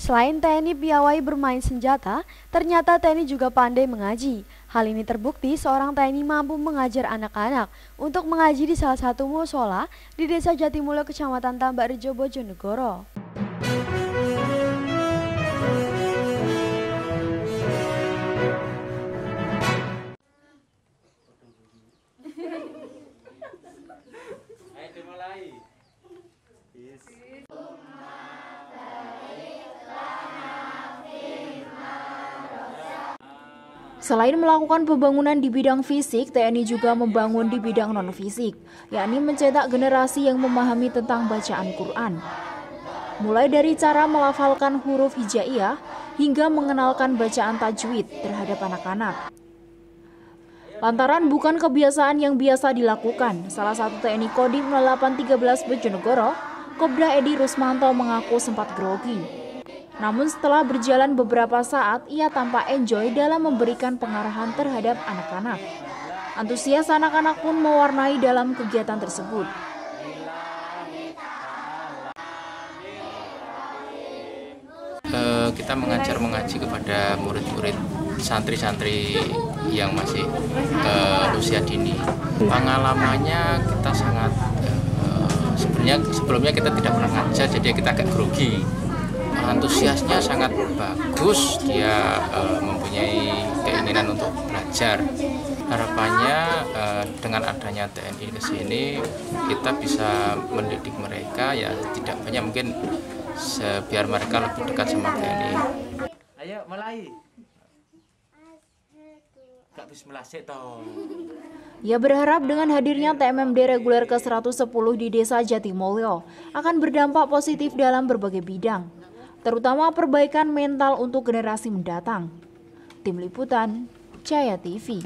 Selain TNI piawai bermain senjata, ternyata TNI juga pandai mengaji. Hal ini terbukti seorang TNI mampu mengajar anak-anak untuk mengaji di salah satu musola di Desa Jatimulyo, Kecamatan Tambak Rejo, Bojonegoro. Selain melakukan pembangunan di bidang fisik, TNI juga membangun di bidang non-fisik, yakni mencetak generasi yang memahami tentang bacaan Quran. Mulai dari cara melafalkan huruf hijaiyah hingga mengenalkan bacaan tajwid terhadap anak-anak. Lantaran bukan kebiasaan yang biasa dilakukan, salah satu TNI Kodim 0813 Bojonegoro, Kobda Edi Rusmanto mengaku sempat grogi namun setelah berjalan beberapa saat, ia tampak enjoy dalam memberikan pengarahan terhadap anak-anak. Antusias anak-anak pun mewarnai dalam kegiatan tersebut. Uh, kita mengajar mengaji kepada murid-murid santri-santri yang masih uh, usia dini. Pengalamannya kita sangat uh, sebenarnya sebelumnya kita tidak pernah ngajar jadi kita agak grogi antusiasnya sangat bagus. Dia uh, mempunyai keinginan untuk belajar. Harapannya uh, dengan adanya TNI ke sini kita bisa mendidik mereka. Ya tidak banyak mungkin biar mereka lebih dekat sama TNI ayo mulai. Ia berharap dengan hadirnya TMMD reguler ke-110 di Desa Jatimulyo akan berdampak positif dalam berbagai bidang, terutama perbaikan mental untuk generasi mendatang. Tim Liputan, Jaya TV